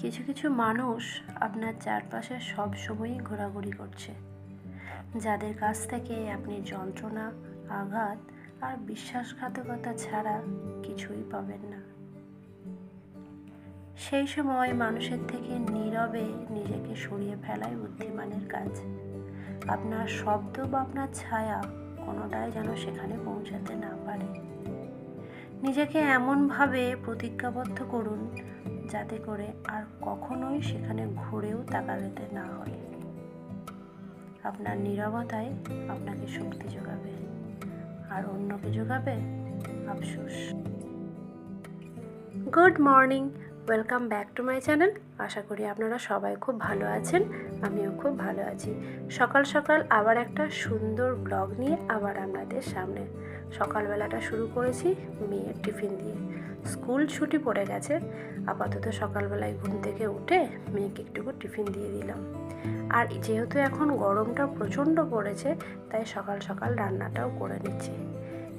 কিছু কিছু মানুষ আপনার চারপাশে সব সময়ই ঘোরাঘুরি করছে। যাদের কাছ থেকে আপনি যন্ত্রণা, আঘাত আর বিশ্বাসঘাতকতা ছাড়া কিছুই পাবেন না। সেই সময় মানুষের থেকে নীরবে নিজেকে সরিয়ে ফেলাই বুদ্ধিমানের কাজ। আপনার শব্দ বা আপনার ছায়া কোনোটাই যেন সেখানে পৌঁছাতে না পারে। নিজেকে এমনভাবে প্রতিজ্ঞাবদ্ধ করুন যাতে করে আর কখনোই সেখানে ঘুরেও তাকাতে না হয়। আপনার নিরবতায় আপনাকে শক্তি যোগাবে আর অন্যকে যোগাবে আফসোস। Good morning. Welcome back to my channel আশা করি আপনারা সবাই খুব ভালো আছেন, আমিও খুব ভালো আছি। সকাল সকাল আবার একটা সুন্দর ব্লগ নিয়ে আবার আপনাদের সামনে। সকালবেলাটা শুরু করেছি মেয়ের টিফিন দিয়ে। স্কুল ছুটি পড়ে গেছে, আপাতত সকালবেলায় ঘুম থেকে উঠে মেয়েকে একটুকু টিফিন দিয়ে দিলাম। আর যেহেতু এখন গরমটা প্রচণ্ড পড়েছে, তাই সকাল সকাল রান্নাটাও করে নিচ্ছি।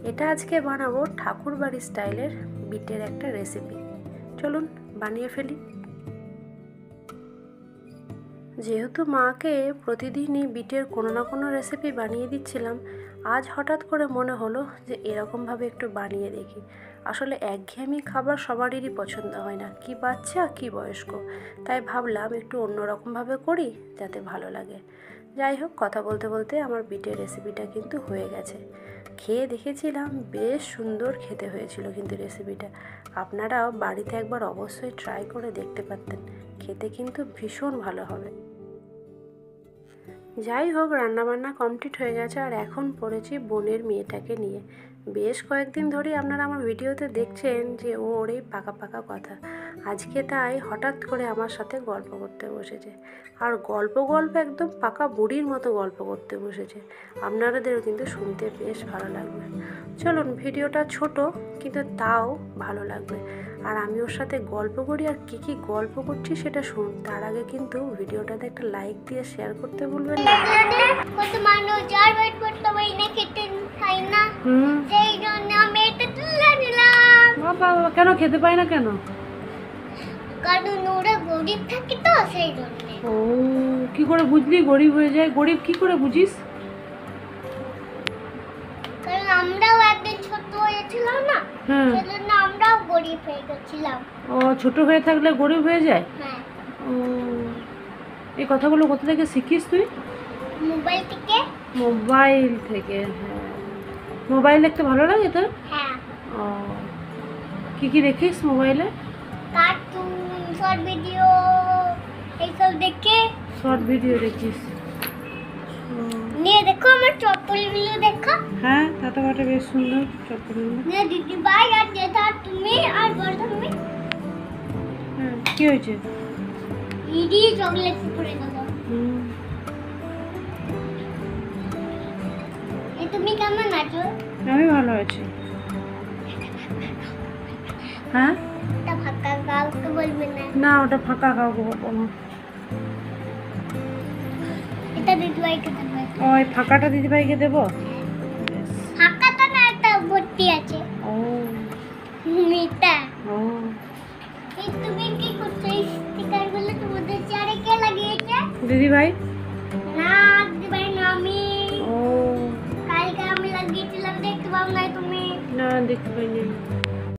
এটা আজকে বানাবো ঠাকুর বাড়ি স্টাইলের বিটের একটা রেসিপি চলুন বানিয়ে ফেলি। যেহেতু মাকে প্রতিদিনই বিটের কোনো না কোনো রেসিপি বানিয়ে দিচ্ছিলাম, আজ হঠাৎ করে মনে হলো যে এরকমভাবে একটু বানিয়ে দেখি। আসলে একঘেয়েমি খাবার সবারই পছন্দ হয় না, কি বাচ্চা, কি বয়স্ক। তাই ভাবলাম একটু অন্যরকমভাবে করি, যাতে ভালো লাগে। যাই হোক, কথা বলতে বলতে আমার বিটের রেসিপিটা কিন্তু হয়ে গেছে। খেয়ে দেখেছিলাম, বেশ সুন্দর খেতে হয়েছিল কিন্তু রেসিপিটা আপনারাও বাড়িতে একবার অবশ্যই ট্রাই করে দেখতে পারতেন। খেতে কিন্তু ভীষণ ভালো হবে। যাই হোক, রান্নাবান্না কমপ্লিট হয়ে গেছে আর এখন পড়েছি বোনের মেয়েটাকে নিয়ে। বেশ কয়েকদিন ধরেই আপনারা আমার ভিডিওতে দেখছেন যে ওর এই পাকা পাকা কথা। আজকে তাই হঠাৎ করে আমার সাথে গল্প করতে বসেছে। আর গল্প গল্প একদম পাকা বুড়ির মতো গল্প করতে বসেছে। আপনাদেরও কিন্তু শুনতে বেশ ভালো লাগবে। চলুন, ভিডিওটা ছোট, কিন্তু তাও ভালো লাগবে। আর আমি ওর সাথে গল্প করি আর কী কী গল্প করছি সেটা শুনুন। তার আগে কিন্তু ভিডিওটাতে একটা লাইক দিয়ে শেয়ার করতে ভুলবেন না। কেন খেতে পাই না কেন? কারণ ওরা গরিব থাকে তো সেই জন্য। ও কি করে বুঝলি? গরিব হয়ে যায়। গরিব কি করে বুঝিস? কারণ আমরাও একদিন ছোট হয়েছিলাম না হ্যাঁ। আমরাও গরিব হয়ে গেছিলাম। ও ছোট হয়ে থাকলে গরিব হয়ে যায়? হ্যাঁ। ও এই কথাগুলো কোথা থেকে শিখিস তুই? মোবাইল থেকে? মোবাইল থেকে হ্যাঁ। মোবাইল দেখতে ভালো লাগে তোর? হ্যাঁ। ও। কি কি দেখিস মোবাইলে? কার্টুন শর্ট ভিডিও এইসব দেখে। শর্ট ভিডিও দেখিস। নিয়ে দেখো আমার চপ্পলগুলো দেখো। হ্যাঁ টাটা বাটা বেশ সুন্দর চপ্পলগুলো। নিয়ে দিদি ভাই আর জেঠা তুমি আর বড় তুমি। হ্যাঁ কি হয়েছে? ইডি চকলেট করে হুম। এ তুমি কেমন আছো? আমি ভালো আছি। হ্যাঁ? না। না ওটা ফাঁকা কাউকে বলব না। এটা দিদিভাইকে দেবে। ওই ফাঁকাটা দিদিভাইকে দেবো? ফাঁকাটা না একটা ভর্তি আছে। ও। মিটা ও। তুমি কি করছ? এই স্টিকার তোমাদের চেয়ারে কে লাগিয়েছে? দিদিভাই? না দিদিভাই না আমি। ও। কালকে আমি লাগিয়েছিলাম দেখতে পাও না তুমি। না দেখতে পাইনি